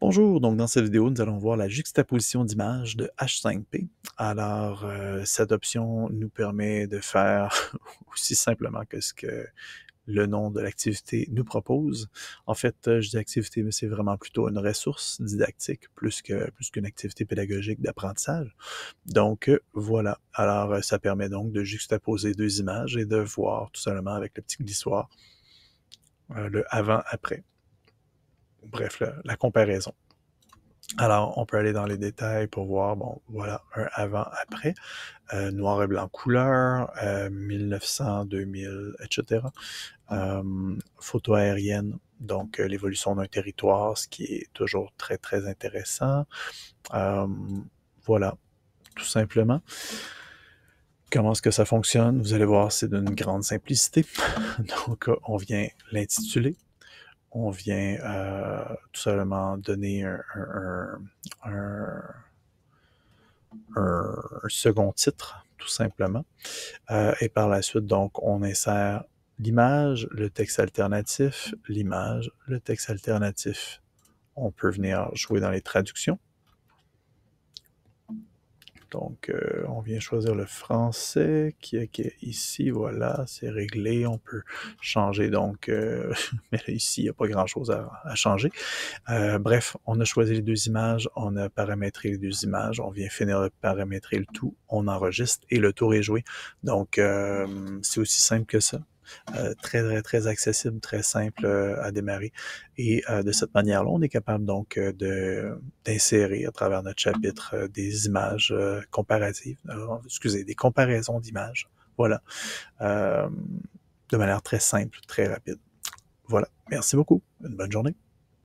Bonjour, donc dans cette vidéo, nous allons voir la juxtaposition d'images de H5P. Alors, euh, cette option nous permet de faire aussi simplement que ce que le nom de l'activité nous propose. En fait, euh, je dis activité, mais c'est vraiment plutôt une ressource didactique plus que plus qu'une activité pédagogique d'apprentissage. Donc euh, voilà. Alors, ça permet donc de juxtaposer deux images et de voir tout simplement avec le petit glissoir le avant-après bref, la, comparaison. Alors, on peut aller dans les détails pour voir, bon, voilà, un avant-après, euh, noir et blanc couleur, 1900, 2000, etc. photo aérienne, donc euh, l'évolution d'un territoire, ce qui est toujours très, très intéressant. voilà, tout simplement. Comment est-ce que ça fonctionne? Vous allez voir, c'est d'une grande simplicité. donc, on vient l'intituler, on vient euh, tout simplement donner un, second titre, tout simplement. Euh, et par la suite, donc, on insère l'image, le texte alternatif, l'image, le texte alternatif. On peut venir jouer dans les traductions. Donc, euh, on vient choisir le français qui est, ici. Voilà, c'est réglé. On peut changer. Donc, euh, mais ici, il n'y a pas grand-chose à, changer. Euh, bref, on a choisi les deux images. On a paramétré les deux images. On vient finir de paramétrer le tout. On enregistre et le tour est joué. Donc, c'est aussi simple que ça. Euh, très, très, très accessible, très simple euh, à démarrer. Et euh, de cette manière-là, on est capable donc d'insérer à travers notre chapitre des images comparatives, excusez, des comparaisons d'images. Voilà. de manière très simple, très rapide. Voilà. Merci beaucoup. Une bonne journée.